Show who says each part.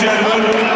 Speaker 1: gentlemen.